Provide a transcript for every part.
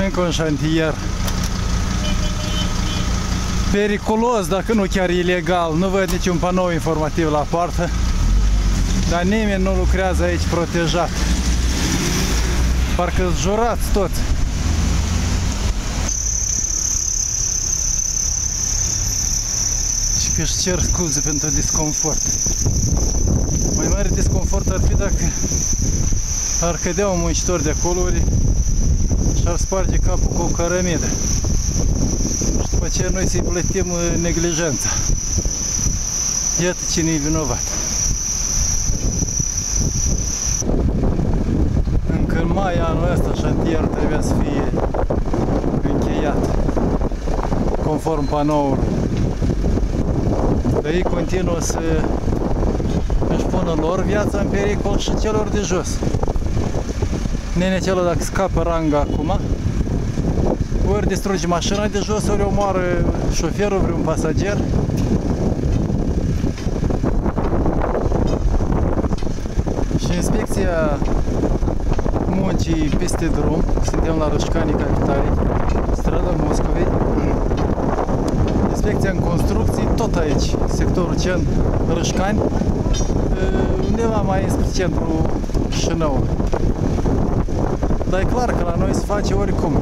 Încă un șantier. Periculos, dacă nu chiar ilegal. Nu văd niciun panou informativ la poartă. Dar nimeni nu lucrează aici protejat. Parcă jurați toți. Și că își cer scuze pentru disconfort. Mai mare disconfort ar fi dacă ar cădea un muncitor de acolo și ar sparge capul cu o cărămidă. Și după aceea noi să-i plătim uh, neglijența. Iată cine e vinovat. Încă în mai anul ăsta șantierul trebuia să fie încheiat conform panoului. Dar ei continuă să își pună lor viața în pericol și celor de jos. Nene celor dacă scapă ranga acum, ori distruge mașina de jos, ori omoară șoferul, vreun pasager. Și inspecția muncii peste drum, suntem la Rășcanii Capitalei, strada Moscovei, inspecția în construcții, tot aici, sectorul Cen, Rășcani, undeva mai spre centru Șinăului. Dar e clar că la noi se face oricum.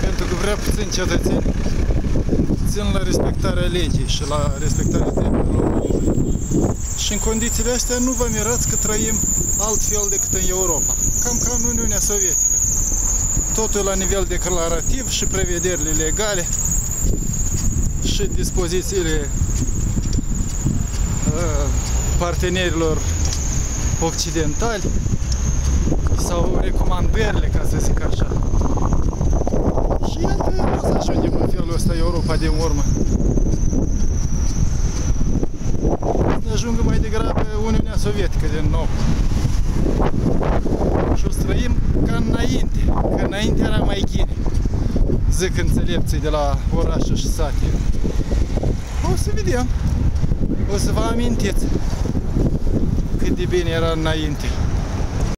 Pentru că vrea puțin cetățeni țin la respectarea legii și la respectarea drepturilor Și în condițiile astea nu vă mirați că trăim altfel decât în Europa. Cam ca în Uniunea Sovietică. Totul la nivel declarativ și prevederile legale și dispozițiile uh, partenerilor occidentali sau recomandările, ca să zic așa. Și iată, o să ajungem în felul ăsta Europa de urmă. Să ajungă mai degrabă Uniunea Sovietică din nou. Și o străim ca înainte, că înainte era mai bine. Zic înțelepții de la orașe și sate. O să vedem. O să vă amintiți cât de bine era înainte.